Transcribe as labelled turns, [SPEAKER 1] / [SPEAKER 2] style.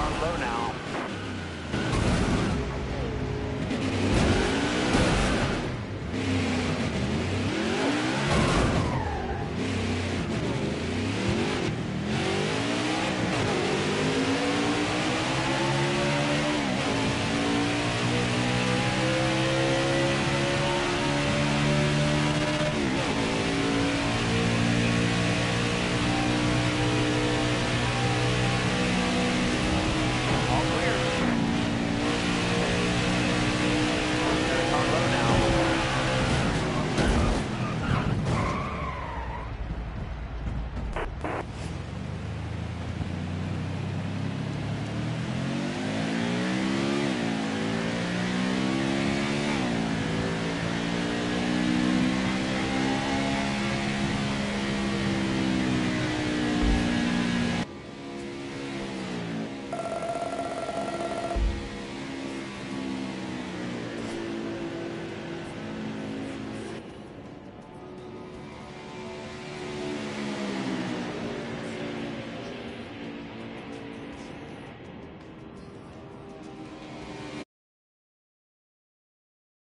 [SPEAKER 1] on low now.